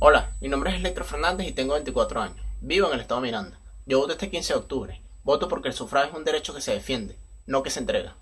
Hola, mi nombre es Electro Fernández y tengo 24 años. Vivo en el estado de Miranda. Yo voto este 15 de octubre. Voto porque el sufragio es un derecho que se defiende, no que se entrega.